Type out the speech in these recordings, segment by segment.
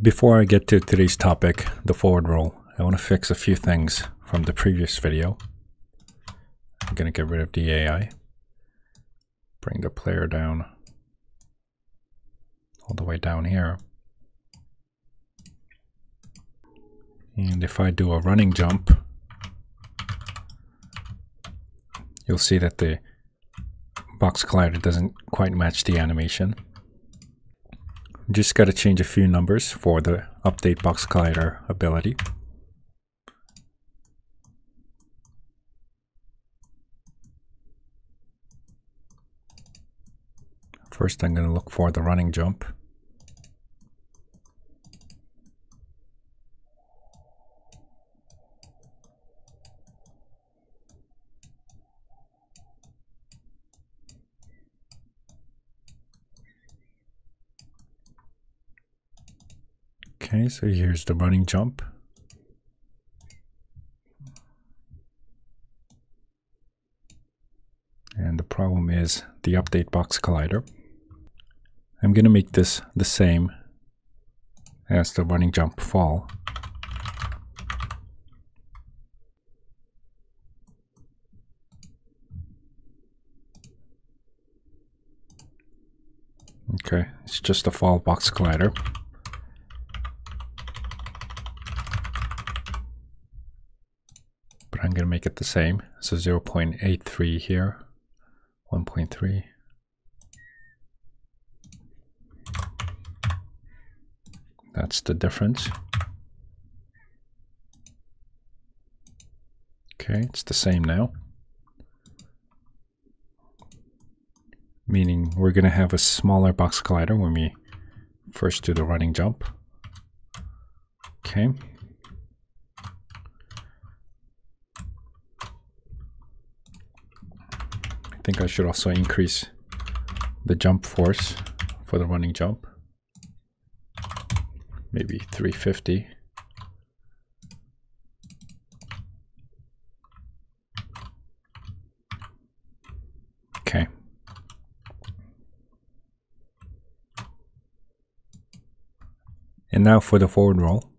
Before I get to today's topic, the forward roll, I want to fix a few things from the previous video. I'm going to get rid of the AI, bring the player down all the way down here. And if I do a running jump, you'll see that the box collider doesn't quite match the animation. Just got to change a few numbers for the update box collider ability. First I'm going to look for the running jump. Okay, so here's the running jump. And the problem is the update box collider. I'm going to make this the same as the running jump fall. Okay, it's just a fall box collider. But I'm going to make it the same. So 0.83 here, 1.3. That's the difference. Okay, it's the same now. Meaning we're going to have a smaller box collider when we first do the running jump. Okay. Think I should also increase the jump force for the running jump maybe 350. Okay. And now for the forward roll.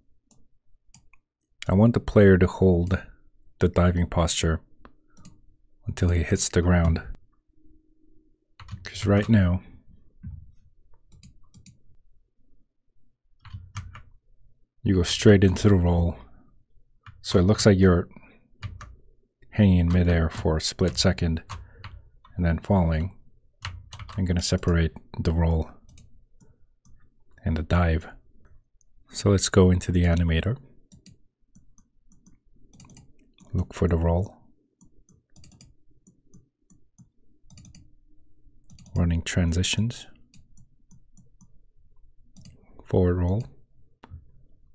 I want the player to hold the diving posture until he hits the ground. Because right now, you go straight into the roll. So it looks like you're hanging in midair for a split second and then falling. I'm going to separate the roll and the dive. So let's go into the animator. Look for the roll. Running transitions. Forward roll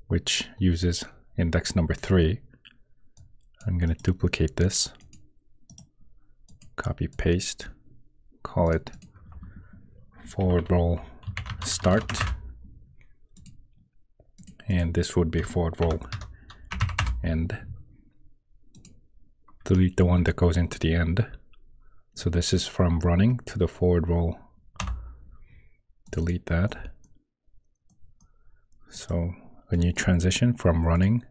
which uses index number 3. I'm going to duplicate this, copy paste, call it forward roll start, and this would be forward roll end. Delete the one that goes into the end. So this is from running to the forward roll. Delete that. So when you transition from running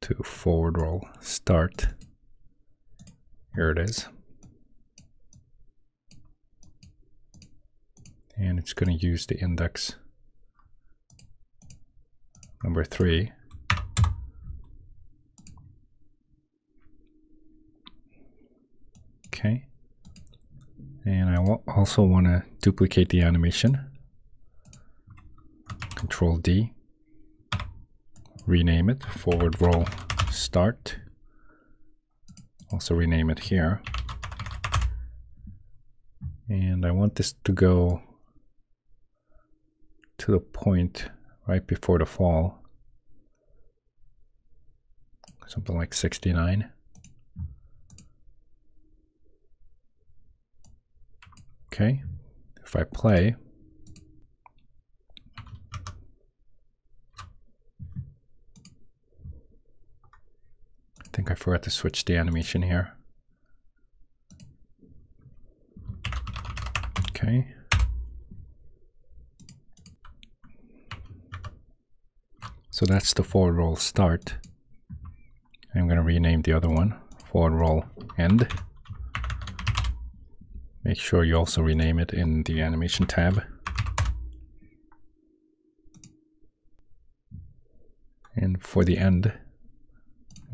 to forward roll start, here it is. And it's going to use the index number three. Okay. And I also want to duplicate the animation. Control D, rename it, forward roll start. Also rename it here. And I want this to go to the point right before the fall. Something like 69. Okay, if I play, I think I forgot to switch the animation here. Okay. So that's the forward roll start. I'm going to rename the other one forward roll end. Make sure you also rename it in the animation tab. And for the end,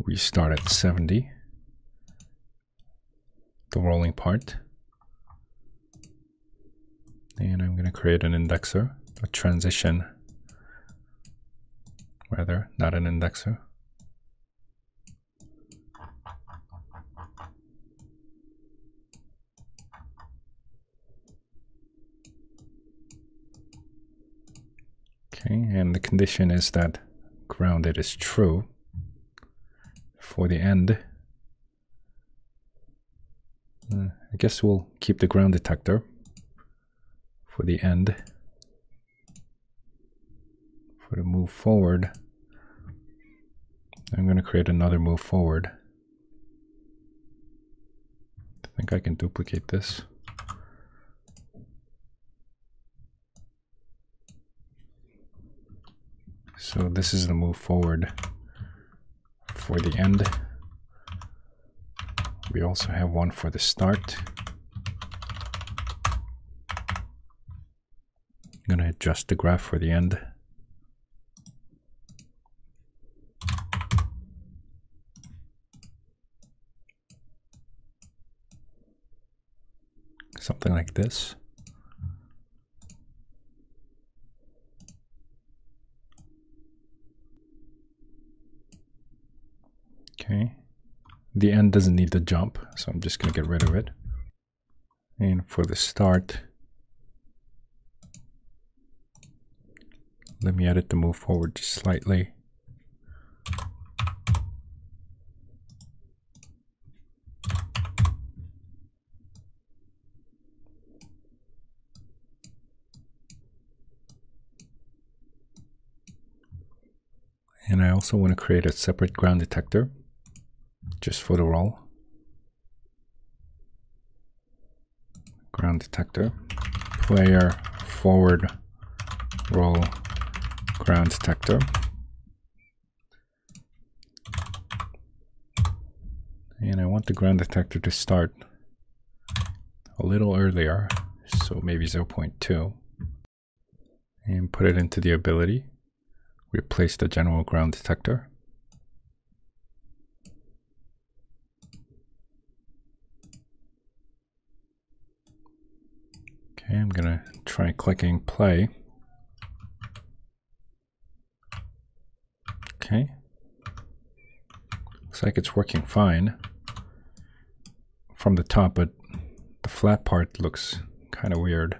we start at 70, the rolling part. And I'm going to create an indexer, a transition, rather, not an indexer. Okay, and the condition is that grounded is true. For the end, uh, I guess we'll keep the ground detector for the end. For the move forward, I'm going to create another move forward. I think I can duplicate this. So this is the move forward for the end. We also have one for the start. I'm to adjust the graph for the end. Something like this. Okay. The end doesn't need the jump, so I'm just going to get rid of it. And for the start, let me edit the move forward just slightly. And I also want to create a separate ground detector just for the roll. Ground detector, player forward roll ground detector. And I want the ground detector to start a little earlier, so maybe 0.2. And put it into the ability. Replace the general ground detector. Okay, I'm gonna try clicking play. Okay. Looks like it's working fine from the top, but the flat part looks kind of weird.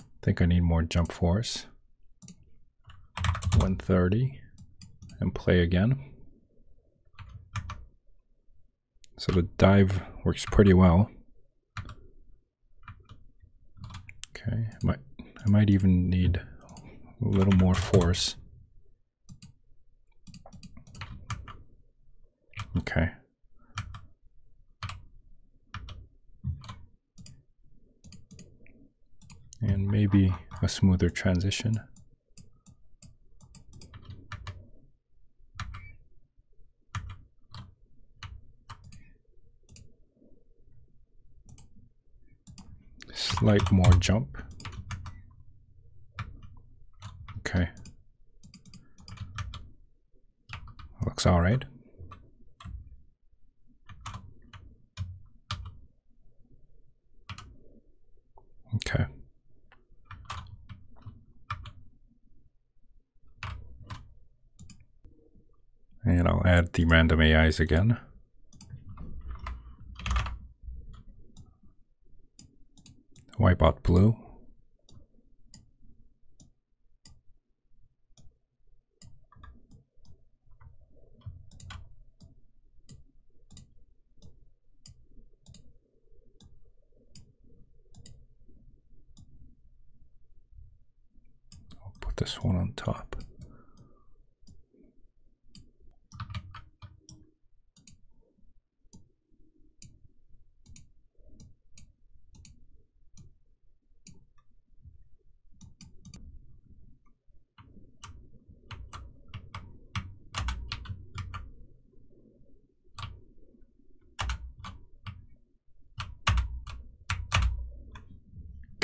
I think I need more jump force. 130 and play again. So the dive works pretty well. Okay, I might, I might even need a little more force. Okay. And maybe a smoother transition. Slight more jump. Okay. Looks all right. Okay. And I'll add the random AIs again. Wipe blue. I'll put this one on top.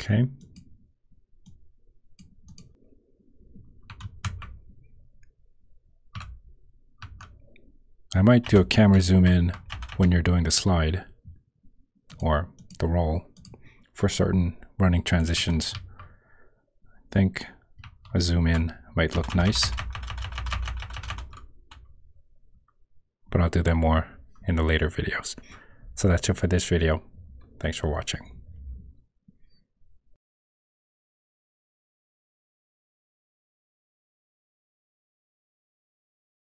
Okay. I might do a camera zoom in when you're doing the slide or the roll for certain running transitions. I think a zoom in might look nice. But I'll do that more in the later videos. So that's it for this video. Thanks for watching.